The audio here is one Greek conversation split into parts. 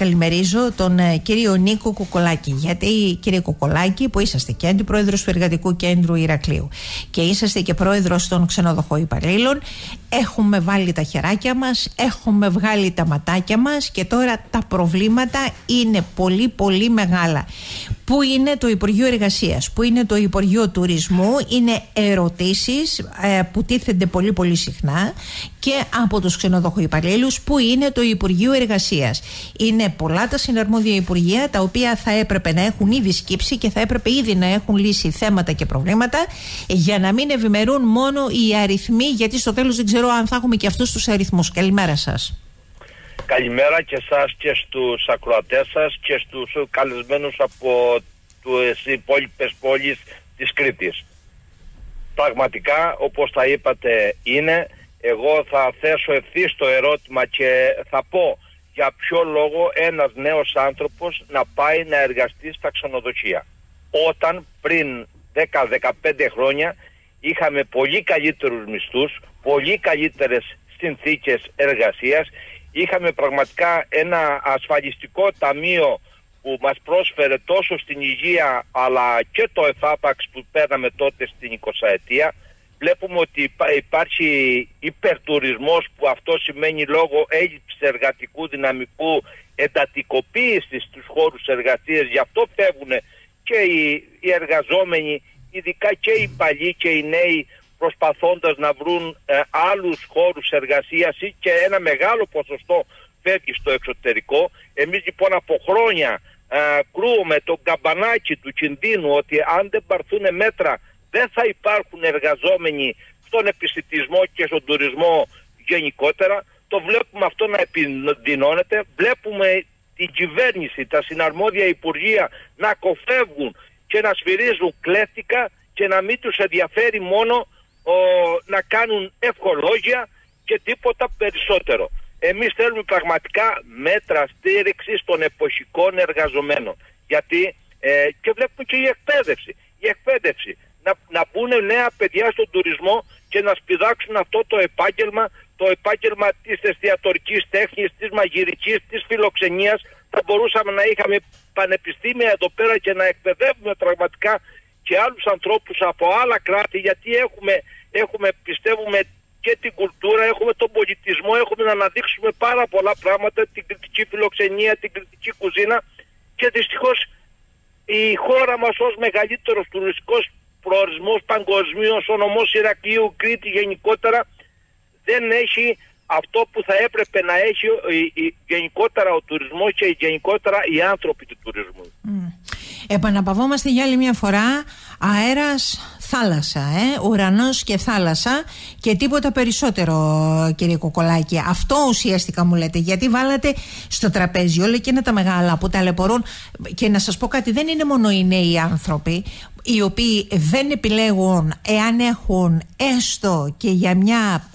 καλημερίζω τον ε, κύριο Νίκο Κοκολάκη. Γιατί, κύριε Κοκολάκη, που είσαστε και αντιπρόεδρος του Εργατικού Κέντρου Ηρακλείου και είσαστε και πρόεδρος των ξενοδοχών υπαλλήλων, έχουμε βάλει τα χεράκια μας, έχουμε βγάλει τα ματάκια μας και τώρα τα προβλήματα είναι πολύ πολύ μεγάλα. Πού είναι το Υπουργείο Εργασίας, πού είναι το Υπουργείο Τουρισμού, είναι ερωτήσεις ε, που τίθενται πολύ πολύ συχνά και από τους ξενοδοχούς υπαλλήλους, πού είναι το Υπουργείο Εργασίας. Είναι πολλά τα συναρμόδια υπουργεία τα οποία θα έπρεπε να έχουν ήδη σκύψει και θα έπρεπε ήδη να έχουν λύσει θέματα και προβλήματα για να μην ευημερούν μόνο οι αριθμοί γιατί στο τέλος δεν ξέρω αν θα έχουμε και αυτούς τους αριθμούς. Καλημέρα σας. Καλημέρα και σας και στους ακροατές σας και στους καλεσμένους από τις υπόλοιπες πόλεις της Κρήτης. Πραγματικά όπως θα είπατε είναι εγώ θα θέσω ευθύς το ερώτημα και θα πω για ποιο λόγο ένας νέος άνθρωπος να πάει να εργαστεί στα ξενοδοχεία. Όταν πριν 10-15 χρόνια είχαμε πολύ καλύτερους μισθούς, πολύ καλύτερες συνθήκες εργασίας, είχαμε πραγματικά ένα ασφαλιστικό ταμείο που μας πρόσφερε τόσο στην υγεία αλλά και το εφάπαξ που παίρναμε τότε στην 20 ετία βλέπουμε ότι υπάρχει υπερτουρισμός που αυτό σημαίνει λόγω έλλειψης εργατικού δυναμικού εντατικοποίησης στους χώρους εργασίας. Γι' αυτό φεύγουν και οι, οι εργαζόμενοι ειδικά και οι παλιοί και οι νέοι προσπαθώντας να βρουν ε, άλλους χώρους εργασίας ή και ένα μεγάλο ποσοστό φεύγει στο εξωτερικό. Εμείς λοιπόν από χρόνια ε, κρούουμε το καμπανάκι του κινδύνου ότι αν δεν πάρθουν μέτρα δεν θα υπάρχουν εργαζόμενοι στον επιστημισμό και στον τουρισμό γενικότερα. Το βλέπουμε αυτό να επιδεινώνεται. Βλέπουμε την κυβέρνηση, τα συναρμόδια υπουργεία να κοφεύγουν και να σφυρίζουν κλέφτικα και να μην τους ενδιαφέρει μόνο ο, να κάνουν ευχολόγια και τίποτα περισσότερο. Εμείς θέλουμε πραγματικά μέτρα στήριξης των εποχικών εργαζομένων. Γιατί ε, και βλέπουμε και η εκπαίδευση. Η εκπαίδευση να, να μπουν νέα παιδιά στον τουρισμό και να σπιδάξουν αυτό το επάγγελμα, το επάγγελμα της εστιατορικής τέχνης, της μαγειρικής, της φιλοξενίας. Θα μπορούσαμε να είχαμε πανεπιστήμια εδώ πέρα και να εκπαιδεύουμε πραγματικά και άλλους ανθρώπους από άλλα κράτη γιατί έχουμε, έχουμε πιστεύουμε και την κουλτούρα, έχουμε τον πολιτισμό, έχουμε να αναδείξουμε πάρα πολλά πράγματα, την κριτική φιλοξενία, την κριτική κουζίνα και δυστυχώς η χώρα μας ως μεγαλύτερος τουριστικός προορισμός παγκοσμίως, ο νομός Ηρακλείου, Κρήτη γενικότερα δεν έχει αυτό που θα έπρεπε να έχει γενικότερα ο τουρισμός και γενικότερα οι άνθρωποι του τουρισμού. Mm. Επαναπαυόμαστε για άλλη μια φορά. Αέρας θάλασσα, ε; ουρανός και θάλασσα. Και τίποτα περισσότερο κύριε Κοκολάκη. Αυτό ουσιαστικά μου λέτε γιατί βάλατε στο τραπέζι όλα και είναι τα μεγάλα που ταλαιπωρούν. Και να σας πω κάτι δεν είναι μόνο οι νέοι άνθρωποι οι οποίοι δεν επιλέγουν εάν έχουν έστω και για μια,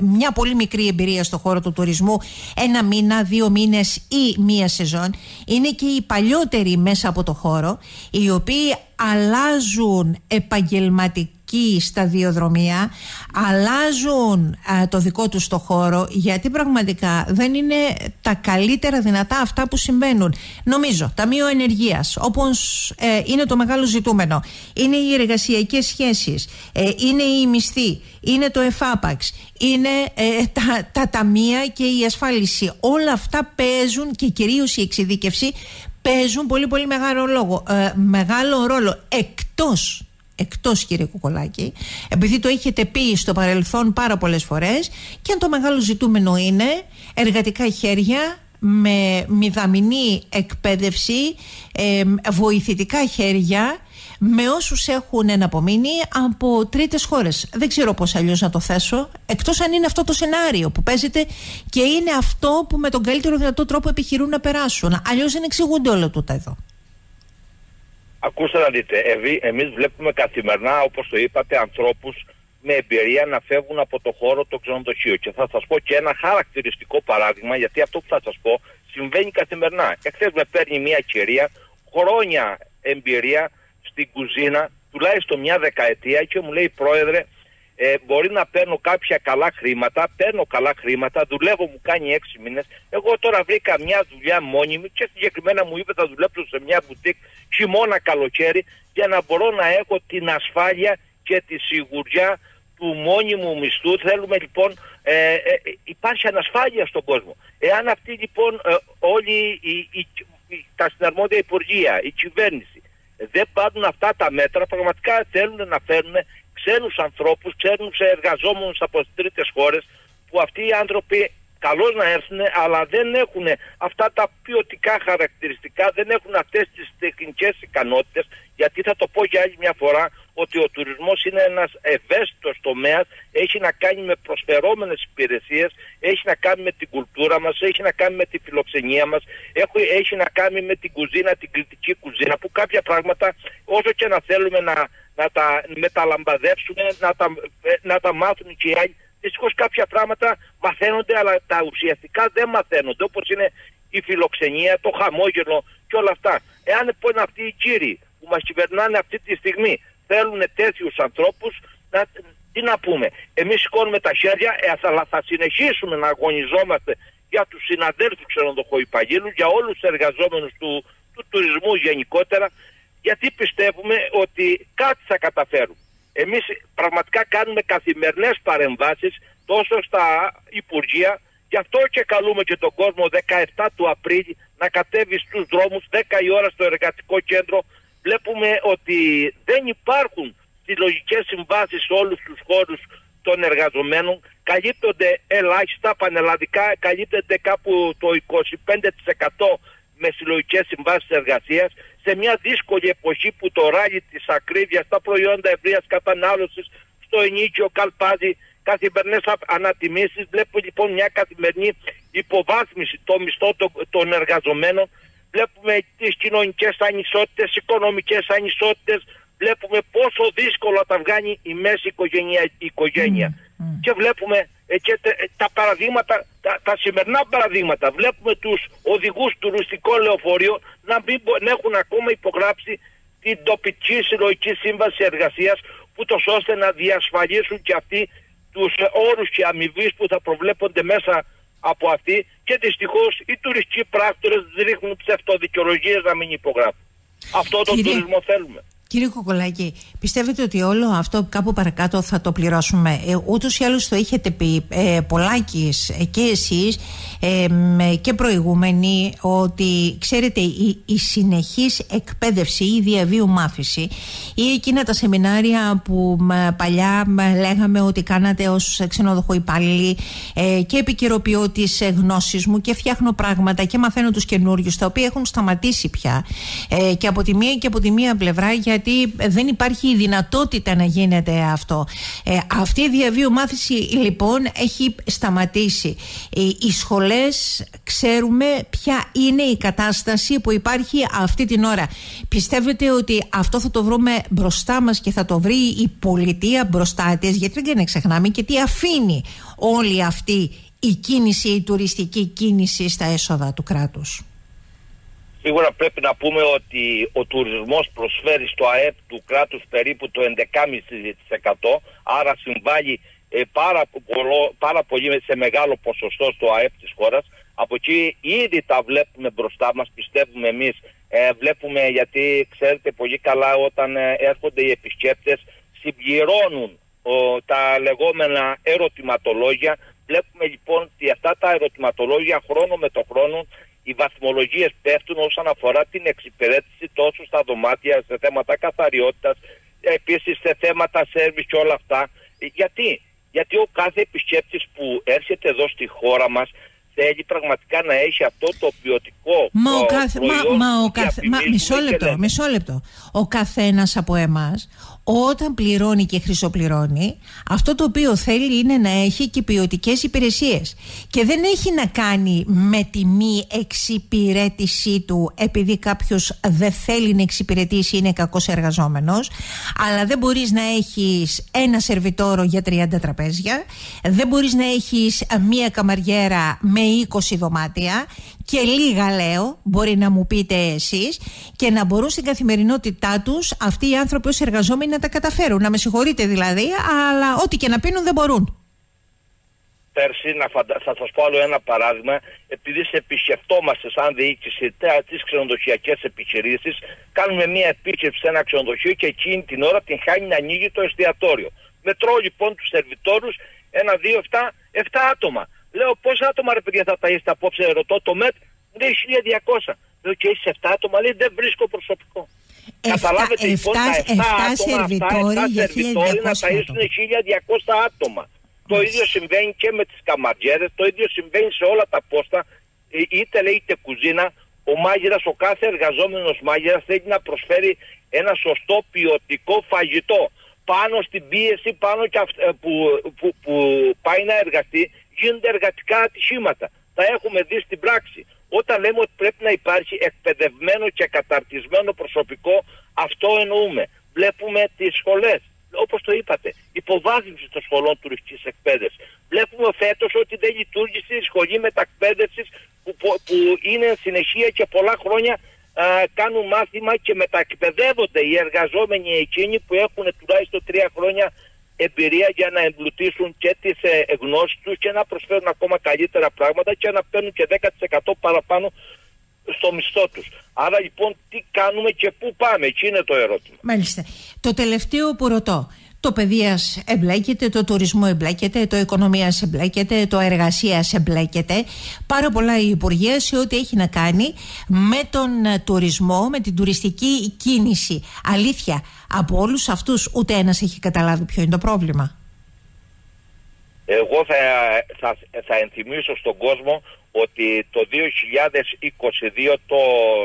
μια πολύ μικρή εμπειρία στο χώρο του τουρισμού ένα μήνα, δύο μήνες ή μία σεζόν είναι και οι παλιότεροι μέσα από το χώρο οι οποίοι αλλάζουν επαγγελματική σταδιοδρομία, αλλάζουν το δικό τους το χώρο γιατί πραγματικά δεν είναι τα καλύτερα δυνατά αυτά που συμβαίνουν. Νομίζω, Ταμείο Ενεργείας, όπως ε, είναι το μεγάλο ζητούμενο, είναι οι εργασιακές σχέσεις, ε, είναι η μισθή, είναι το εφάπαξ, είναι ε, τα, τα ταμεία και η ασφάλιση. Όλα αυτά παίζουν και κυρίως η εξειδίκευση παίζουν πολύ πολύ μεγάλο, λόγο, ε, μεγάλο ρόλο εκτός εκτός κύριε Κουκολάκη επειδή το έχετε πει στο παρελθόν πάρα πολλές φορές και αν το μεγάλο ζητούμενο είναι εργατικά χέρια με μηδαμινή εκπαίδευση ε, βοηθητικά χέρια με όσους έχουν εναπομείνει από τρίτες χώρες. Δεν ξέρω πώς αλλιώς να το θέσω, εκτός αν είναι αυτό το σενάριο που παίζεται και είναι αυτό που με τον καλύτερο δυνατό τρόπο επιχειρούν να περάσουν. Αλλιώς δεν εξηγούνται όλα τούτα εδώ. Ακούστε να δείτε, εμείς βλέπουμε καθημερινά, όπως το είπατε, ανθρώπους με εμπειρία να φεύγουν από το χώρο το ξενοδοχείο. Και θα σας πω και ένα χαρακτηριστικό παράδειγμα, γιατί αυτό που θα σας πω συμβαίνει καθημερινά. Εχθές με παίρνει μια κυρία, χρόνια εμπειρία, στην κουζίνα τουλάχιστον μια δεκαετία και μου λέει πρόεδρε ε, μπορεί να παίρνω κάποια καλά χρήματα, παίρνω καλά χρήματα, δουλεύω μου κάνει έξι μήνες. Εγώ τώρα βρήκα μια δουλειά μόνιμη και συγκεκριμένα μου είπε θα δουλέψω σε μια μπουτίκ χειμώνα καλοκαίρι για να μπορώ να έχω την ασφάλεια και τη σιγουριά του μόνιμου μισθού. Θέλουμε λοιπόν, ε, ε, υπάρχει ανασφάλεια στον κόσμο. Εάν αυτοί λοιπόν ε, όλοι οι, οι, οι, τα συναρμόδια υπουργεία, η κυβέρνηση δεν πάρουν αυτά τα μέτρα, πραγματικά θέλουν να φέρουν ξένους ανθρώπους, ξένους εργαζόμενους από τις τρίτες χώρες που αυτοί οι άνθρωποι καλώς να έρθουν αλλά δεν έχουν αυτά τα ποιοτικά χαρακτηριστικά, δεν έχουν αυτές τις τεχνικές ικανότητες. Γιατί θα το πω για άλλη μια φορά ότι ο τουρισμός είναι ένας ευαίσθητος τομέας, έχει να κάνει με προσφερόμενες υπηρεσίες, έχει να κάνει με την κουλτούρα μας, έχει να κάνει με τη φιλοξενία μας, έχει, έχει να κάνει με την κουζίνα, την κριτική κουζίνα, που κάποια πράγματα όσο και να θέλουμε να, να τα μεταλαμπαδεύσουμε, να τα, να τα μάθουν και οι άλλοι, δυστυχώς κάποια πράγματα μαθαίνονται, αλλά τα ουσιαστικά δεν μαθαίνονται, όπως είναι η φιλοξενία, το χαμόγελο και όλα αυτά. Εάν λοιπόν αυτοί οι κύριοι που μας κυβερνάνε αυτή τη στιγμή θέλουν τέτοιους ανθρώπους, τι να πούμε. Εμείς σηκώνουμε τα χέρια, ε, αλλά θα συνεχίσουμε να αγωνιζόμαστε για τους συναδέλφους ξενοδοχοϊπαγγέλου, για όλους τους εργαζόμενους του, του τουρισμού γενικότερα, γιατί πιστεύουμε ότι κάτι θα καταφέρουμε. Εμείς πραγματικά κάνουμε καθημερινές παρεμβάσεις τόσο στα Υπουργεία, γι' αυτό και καλούμε και τον κόσμο 17 του Απρίλη να κατέβει στους δρόμους 10 η ώρα στο εργατικό κέντρο βλέπουμε ότι δεν υπάρχουν συλλογικές συμβάσεις σε όλους τους χώρους των εργαζομένων. Καλύπτονται ελάχιστα πανελλαδικά, καλύπτεται κάπου το 25% με συλλογικές συμβάσεις εργασίας σε μια δύσκολη εποχή που το ράλι της ακρίβειας, τα προϊόντα ευρείας κατανάλωσης στο ενίκιο καλπάζει καθημερινές ανατιμήσεις. Βλέπουμε λοιπόν μια καθημερινή υποβάθμιση των μισθών των εργαζομένων βλέπουμε τις κοινωνικές ανισότητες, οικονομικές ανισότητες, βλέπουμε πόσο δύσκολο τα βγάνει η μέση οικογένεια. Και βλέπουμε ε, και ε, τα παραδείγματα, τα, τα σημερινά παραδείγματα, βλέπουμε τους οδηγούς τουριστικό λεωφορείο να μην έχουν ακόμα υπογράψει την τοπική συλλογική σύμβαση εργασίας που τόσο ώστε να διασφαλίσουν και αυτοί τους ε, όρους και αμοιβής που θα προβλέπονται μέσα από αυτή και δυστυχώς οι τουριστικοί πράκτορες ρίχνουν ψευτοδικαιολογίες να μην υπογράφουν. Αυτό το τουρισμό θέλουμε. Κύριε Κοκολάκη, πιστεύετε ότι όλο αυτό κάπου παρακάτω θα το πληρώσουμε; Ε, ούτως ή άλλως το είχετε πει ε, πολλάκις ε, και εσείς ε, και προηγούμενοι ότι ξέρετε η, η συνεχής εκπαίδευση ή η διαβίου μάθηση ή εκείνα τα σεμινάρια που παλιά λέγαμε ότι κάνατε ως ξενοδοχό υπάλληλοι ε, και επικαιροποιώ τις γνώσεις μου και φτιάχνω πράγματα και μαθαίνω τους καινούριους τα οποία έχουν σταματήσει πια ε, και από τη μία και από τη μία πλευρά για γιατί δεν υπάρχει η δυνατότητα να γίνεται αυτό. Ε, αυτή η διαβίου μάθηση λοιπόν έχει σταματήσει. Ε, οι σχολές ξέρουμε ποια είναι η κατάσταση που υπάρχει αυτή την ώρα. Πιστεύετε ότι αυτό θα το βρούμε μπροστά μας και θα το βρει η πολιτεία μπροστά της; Γιατί δεν ξεχνάμε και τι αφήνει όλη αυτή η κίνηση, η τουριστική κίνηση στα έσοδα του κράτους. Σίγουρα πρέπει να πούμε ότι ο τουρισμός προσφέρει στο ΑΕΠ του κράτους περίπου το 11,5% άρα συμβάλλει ε, πάρα, πάρα πολύ σε μεγάλο ποσοστό στο ΑΕΠ της χώρας. Από εκεί ήδη τα βλέπουμε μπροστά μας, πιστεύουμε εμείς. Ε, βλέπουμε γιατί ξέρετε πολύ καλά όταν ε, έρχονται οι επισκέπτες συμπληρώνουν τα λεγόμενα ερωτηματολόγια. Βλέπουμε λοιπόν ότι αυτά τα ερωτηματολόγια χρόνο με το χρόνο οι βαθμολογίες πέφτουν όσον αφορά την εξυπηρέτηση τόσο στα δωμάτια, σε θέματα καθαριότητας, επίσης σε θέματα σέρβις και όλα αυτά. Γιατί, γιατί ο κάθε επισκέπτης που έρχεται εδώ στη χώρα μας θέλει πραγματικά να έχει αυτό το ποιοτικό μα ο κάθε, μα, μα, ο κάθε, μα, μισό λεπτό, μισό λεπτό. Ο καθένας από εμάς όταν πληρώνει και χρυσοπληρώνει, αυτό το οποίο θέλει είναι να έχει και ποιοτικές υπηρεσίες. Και δεν έχει να κάνει με τη μη εξυπηρέτησή του, επειδή κάποιος δεν θέλει να εξυπηρετήσει, είναι κακός εργαζόμενος. Αλλά δεν μπορείς να έχεις ένα σερβιτόρο για 30 τραπέζια, δεν μπορείς να έχεις μία καμαριέρα με 20 δωμάτια και λίγα λέω, μπορεί να μου πείτε εσείς, και να μπορούν στην καθημερινότητά τους αυτοί οι άνθρωποι ως εργαζόμενοι να τα καταφέρουν. Να με συγχωρείτε δηλαδή, αλλά ό,τι και να πίνουν δεν μπορούν. Πέρσι, να φαντα... θα σας πω άλλο ένα παράδειγμα, επειδή σε επισκεφτόμαστε σαν διοίκηση τις ξενοδοχειακές επιχειρήσεις, κάνουμε μια επίσκεψη σε ένα ξενοδοχείο και εκείνη την ώρα την χάνει να ανοίγει το εστιατόριο. Μετρώ λοιπόν τους σερβιτόρους, ένα, δύο, εφτά, εφτά άτομα. Λέω πόσα άτομα ρε παιδιά θα τα είστε απόψε, ρωτώ το ΜΕΤ, λέει 1200. Λέω και είσαι 7 άτομα, λέει δεν βρίσκω προσωπικό. Καταλάβετε λοιπόν τα 7 άτομα σερβιτόροι αυτά, 7 σερβιτόροι να ταΐσουν 1200 άτομα. Το ίδιο συμβαίνει και με τις καματζέρες, το ίδιο συμβαίνει σε όλα τα πόστα, ε, είτε λέει είτε κουζίνα, ο μάγειρας, ο κάθε εργαζόμενος μάγειρας θέλει να προσφέρει ένα σωστό ποιοτικό φαγητό. Πάνω στην πίεση πάνω και ε, που, που, που πάει να εργαστεί γίνονται εργατικά ατυχήματα. Τα έχουμε δει στην πράξη. Όταν λέμε ότι πρέπει να υπάρχει εκπαιδευμένο και καταρτισμένο προσωπικό, αυτό εννοούμε. Βλέπουμε τις σχολές, όπως το είπατε, υποβάθμιση των σχολών τουριστικής εκπαίδευσης. Βλέπουμε φέτος ότι δεν λειτουργήσε η σχολή μετακπαίδευσης που, που, που είναι συνεχεία και πολλά χρόνια α, κάνουν μάθημα και μετακπαιδεύονται οι εργαζόμενοι εκείνοι που έχουν τουλάχιστον τρία χρόνια εμπειρία για να εμπλουτίσουν και τις ε, γνώσεις τους και να προσφέρουν ακόμα καλύτερα πράγματα και να παίρνουν και 10% παραπάνω στο μισθό τους. Άρα λοιπόν τι κάνουμε και πού πάμε, εκεί είναι το ερώτημα. Μάλιστα. Το τελευταίο που ρωτώ. Το παιδείας εμπλέκεται, το τουρισμό εμπλέκεται, το οικονομίας εμπλέκεται, το εργασίας εμπλέκεται. Πάρα πολλά η Υπουργεία σε ό,τι έχει να κάνει με τον ε, τουρισμό, με την τουριστική κίνηση. Αλήθεια, από όλους αυτούς ούτε ένας έχει καταλάβει ποιο είναι το πρόβλημα. Εγώ θα, θα, θα ενθυμίσω στον κόσμο ότι το 2022 το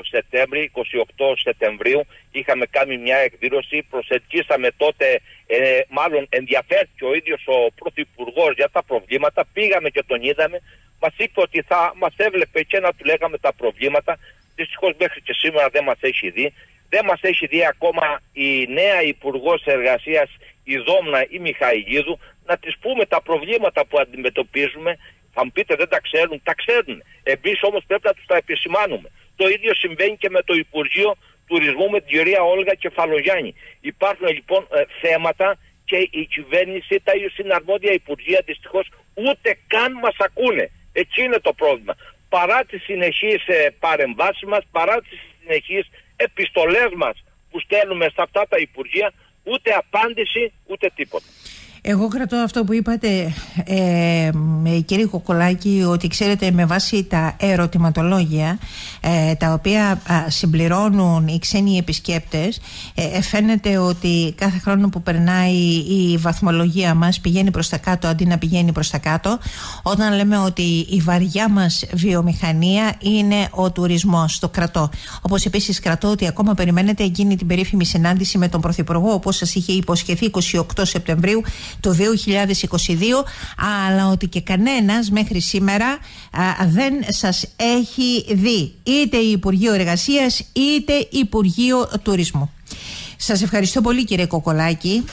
Σεπτέμβρη, 28 Σεπτεμβρίου είχαμε κάνει μια εκδήλωση, προσελκύσαμε τότε, ε, μάλλον ενδιαφέρθηκε ο ίδιος ο Πρωθυπουργός για τα προβλήματα, πήγαμε και τον είδαμε, μας είπε ότι θα μας έβλεπε και να του λέγαμε τα προβλήματα, δυστυχώς μέχρι και σήμερα δεν μας έχει δει. Δεν μας έχει δει ακόμα η νέα Υπουργός Εργασίας, η Δόμνα ή Μιχαηλίδου, να της πούμε τα προβλήματα που αντιμετωπίζουμε θα μου πείτε δεν τα ξέρουν, τα ξέρουν. Εμείς όμως πρέπει να τους τα επισημάνουμε. Το ίδιο συμβαίνει και με το Υπουργείο Τουρισμού με την κυρία Όλγα Κεφαλογιάννη. Υπάρχουν λοιπόν ε, θέματα και η κυβέρνηση, τα συναρμόδια Υπουργεία δυστυχώς ούτε καν μας ακούνε. Έτσι είναι το πρόβλημα. Παρά τις συνεχείς ε, παρεμβάσεις μας, παρά τις συνεχείς επιστολές μας που στέλνουμε σε αυτά τα Υπουργεία, ούτε απάντηση ούτε τίποτα. Εγώ κρατώ αυτό που είπατε ε, κύριε Κοκολάκη ότι ξέρετε με βάση τα ερωτηματολόγια ε, τα οποία συμπληρώνουν οι ξένοι επισκέπτες ε, φαίνεται ότι κάθε χρόνο που περνάει η βαθμολογία μας πηγαίνει προς τα κάτω αντί να πηγαίνει προς τα κάτω όταν λέμε ότι η βαριά μας βιομηχανία είναι ο τουρισμός, το κρατώ. Όπως επίσης κρατώ ότι ακόμα περιμένετε εκείνη την περίφημη συνάντηση με τον Πρωθυπουργό όπως σας είχε υποσχεθεί 28 Σεπτεμβρίου το 2022 αλλά ότι και κανένας μέχρι σήμερα δεν σας έχει δει είτε Υπουργείο Εργασίας είτε Υπουργείο Τουρισμού. Σας ευχαριστώ πολύ κύριε Κοκολάκη.